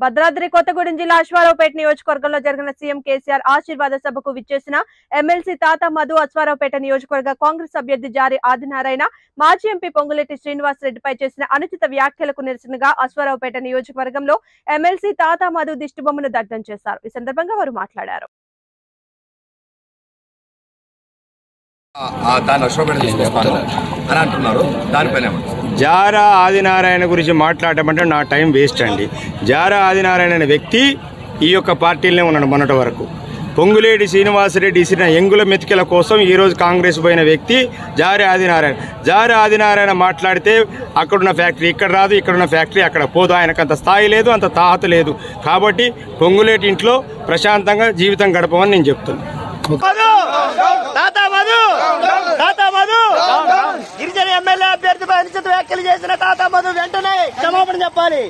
భద్రాద్రి కొత్తగూడెం జిల్లా అశ్వారావుపేట నియోజకవర్గంలో జరిగిన సీఎం కేసీఆర్ ఆశీర్వాద సభకు విచ్చేసిన ఎమ్మెల్సీ తాత మధు అశ్వారావుపేట నియోజకవర్గ కాంగ్రెస్ అభ్యర్థి జారీ ఆదినారాయణ మాజీ ఎంపీ పొంగులెట్టి శ్రీనివాస్ రెడ్డిపై చేసిన అనుచిత వ్యాఖ్యలకు నిరసనగా అశ్వారావుపేట నియోజకవర్గంలో ఎమ్మెల్సీ తాత మధు దిష్టిబొమ్మను దగ్ధం చేశారు. ఈ సందర్భంగా వారు మాట్లాడారు. దాన్ని అశ్వపేట తీసుకొస్తాను అని అంటున్నారు. దానిపైన? జారా ఆదినారాయణ గురించి మాట్లాడమంటే నా టైం వేస్ట్ అండి. జారా ఆదినారాయణ అనే వ్యక్తి ఈ యొక్క పార్టీలోనే ఉన్నాడు మొన్నటి వరకు. పొంగులేటి శ్రీనివాసరెడ్డి ఇసిన ఎంగుల మెతికల కోసం ఈరోజు కాంగ్రెస్ పోయిన వ్యక్తి జారి ఆదినారాయణ. జారి ఆదినారాయణ మాట్లాడితే అక్కడున్న ఫ్యాక్టరీ ఇక్కడ రాదు ఇక్కడున్న ఫ్యాక్టరీ అక్కడ పోదు. ఆయనకు అంత స్థాయి లేదు అంత తాహత లేదు. కాబట్టి పొంగులేటి ఇంట్లో ప్రశాంతంగా జీవితం గడపమని నేను చెప్తున్నాను మధు! తాత మధు! గిరిజన ఎమ్మెల్యే అభ్యర్థిపై అనుచిత వ్యాఖ్యలు చేసిన తాత మధు వెంటనే క్షమాపణ చెప్పాలి.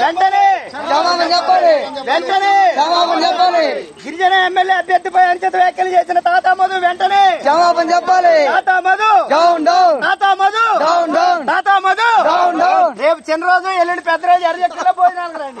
వెంటనే! జవాబు చెప్పాలి. వెంటనే! జవాబు చెప్పాలి. గిరిజన ఎమ్మెల్యే అభ్యర్థిపై అనుచిత వ్యాఖ్యలు చేసిన తాత మధు వెంటనే! జవాబు చెప్పాలి. తాత మధు! డౌన్ డౌన్ తాత మధు! డౌన్ డౌన్ తాత మధు! డౌన్ డౌన్ రేపు చిన్న రోజు ఎల్లుండి పెద్ద రోజు ఎర్ర భోజనాలకు రండి.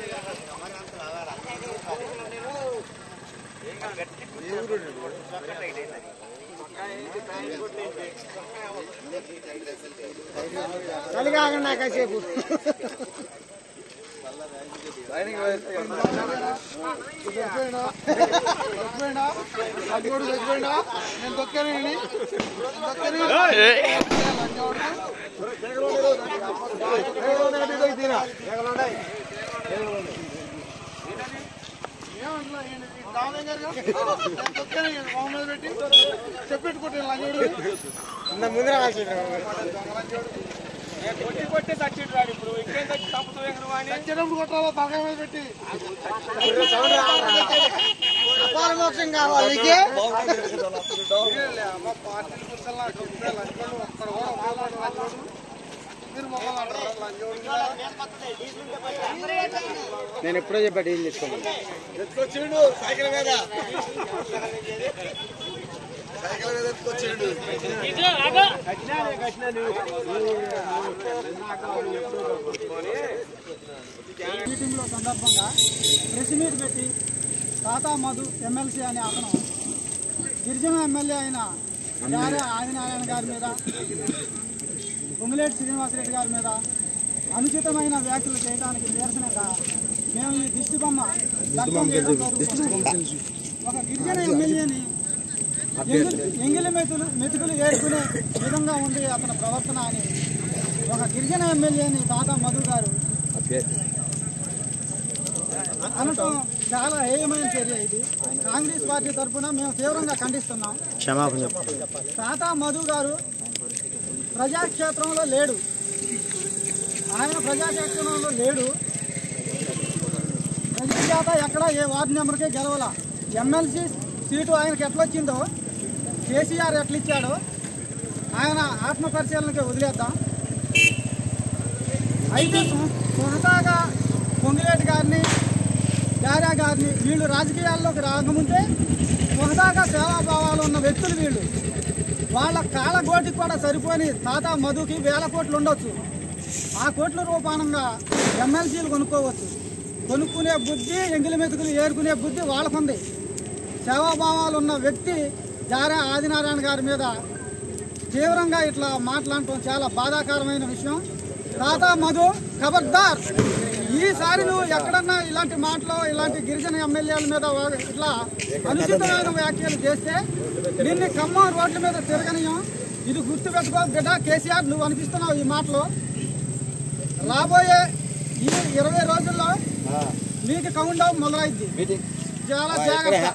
కలిగాగండి కాసేపు. నేను తొక్కాను చెప్పెట్టుకుంటే లంజోడు ముందర చచ్చినప్పుడు కొట్టాలా తలకాయ మీద పెట్టి అపార మోక్షం కావాలి నీకు? వీళ్ళే, అమ్మ పార్టీలు కూర్చోలా, చెప్తే లంచోడు ఒక్కడు కూడా ఒకేలాంటి లంచోడు. నేను ఎప్పుడో చెప్పా డీల్ తీసుకోండి ఎత్తుకొచ్చిండు సైకిల్ మీద. సైకిల్ మీద ఎత్తుకొచ్చిండు. మీటింగ్లో సందర్భంగా ప్రెస్ మీట్ పెట్టి తాతా మధు ఎమ్మెల్సీ అనే అతను గిరిజన ఎమ్మెల్యే అయిన ఆదినారాయణ గారి మీద పొంగులేటి శ్రీనివాసరెడ్డి గారి మీద అనుచితమైన వ్యాఖ్యలు చేయడానికి నిరసనగా మేము ఈ దిష్టి బొమ్మ. ఒక గిరిజన ఎమ్మెల్యేని ఎంగిలి మెతులు మెతుకులు ఏర్చుకునే విధంగా ఉంది అతని ప్రవర్తన అని ఒక గిరిజన ఎమ్మెల్యేని తాతా మధు గారు అనటం చాలా హేయమైన చర్య ఇది. కాంగ్రెస్ పార్టీ తరఫున మేము తీవ్రంగా ఖండిస్తున్నాం. తాతా మధు గారు ప్రజాక్షేత్రంలో లేడు. ఆయన ప్రజాక్షేత్రంలో లేడు. ప్రజల చేత ఎక్కడ ఏ వార్డు నెంబర్కి గెలవాల. ఎమ్మెల్సీ సీటు ఆయనకి ఎట్లొచ్చిందో కేసీఆర్ ఎట్లిచ్చాడో ఆయన ఆత్మ పరిశీలనకి వదిలేద్దాం. అయితే సొంతగా పొంగిరెడ్డి గారిని జారా గారిని వీళ్ళు రాజకీయాల్లోకి రాకముందే సొంతగా సేవాభావాలు ఉన్న వ్యక్తులు వీళ్ళు. వాళ్ళ కాళ్ళ కోటికి కూడా సరిపోని తాత మధుకి వేల కోట్లు ఉండొచ్చు. ఆ కోట్ల రూపానంగా ఎమ్మెల్సీలు కొనుక్కోవచ్చు. కొనుక్కునే బుద్ధి ఎంగిలి మెతుకులు ఏరుకునే బుద్ధి వాళ్ళకుంది. సేవాభావాలు ఉన్న వ్యక్తి జారా ఆదినారాయణ గారి మీద తీవ్రంగా ఇట్లా మాట్లాడటం చాలా బాధాకరమైన విషయం. తాత మధు ఖబర్దార్! ఈసారి నువ్వు ఎక్కడన్నా ఇలాంటి మాటలు ఇలాంటి గిరిజన ఎమ్మెల్యేల మీద ఇట్లా అనుచితమైన వ్యాఖ్యలు చేస్తే నిన్ను ఖమ్మం రోడ్ల మీద తిరగనియం ఇది గుర్తు పెట్టుకో బిడ్డ కేసీఆర్ నువ్వు అనిపిస్తున్నావు ఈ మాటలు. రాబోయే ఈ ఇరవై రోజుల్లో నీకు కౌంట్ డౌన్ మొదలైద్ది. చాలా జాగ్రత్త.